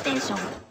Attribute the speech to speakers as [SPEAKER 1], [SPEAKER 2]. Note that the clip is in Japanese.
[SPEAKER 1] ステーション。